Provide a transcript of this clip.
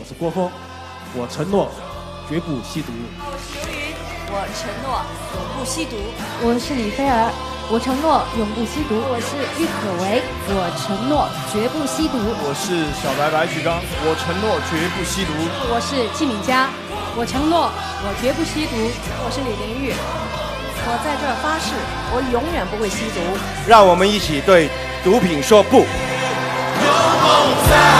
我是郭峰，我承诺绝不吸毒。我是刘云，我承诺永不吸毒。我是李菲儿，我承诺永不吸毒。我是郁可唯，我承诺绝不吸毒。我是小白白举刚，我承诺绝不吸毒。我是季敏佳，我承诺我绝不吸毒。我是李玲玉，我在这发誓，我永远不会吸毒。让我们一起对毒品说不。有梦在。